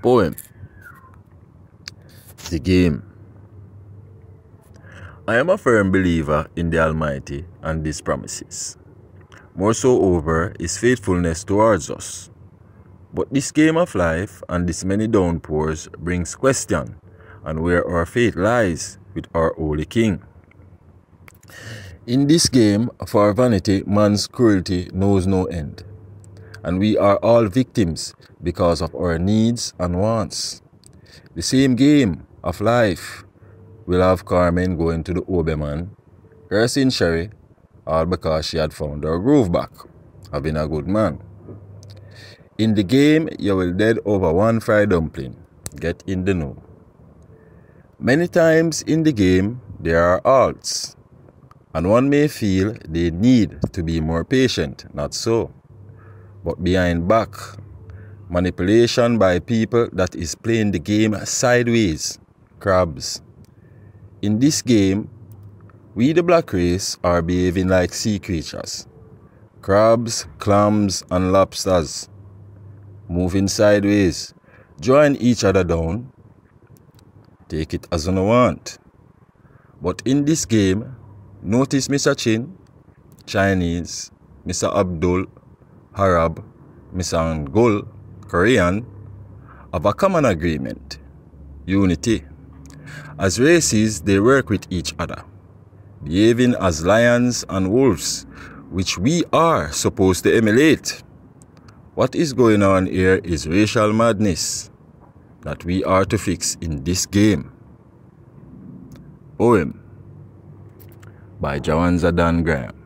Poem The Game I am a firm believer in the Almighty and His promises. More so over His faithfulness towards us. But this game of life and this many downpours brings question on where our faith lies with our holy King. In this game of our vanity, man's cruelty knows no end and we are all victims because of our needs and wants. The same game of life will have Carmen going to the Obeah man, cursing Sherry, all because she had found her groove back, having a good man. In the game, you will dead over one fried dumpling. Get in the know. Many times in the game, there are alts, and one may feel they need to be more patient, not so but behind back. Manipulation by people that is playing the game sideways. Crabs. In this game, we the black race are behaving like sea creatures. Crabs, clams, and lobsters. Moving sideways. Join each other down. Take it as you want. But in this game, notice Mr. Chin, Chinese, Mr. Abdul, Arab, Misangul, Korean, have a common agreement, unity. As races, they work with each other, behaving as lions and wolves, which we are supposed to emulate. What is going on here is racial madness that we are to fix in this game. Poem by Jawanza Dan Graham.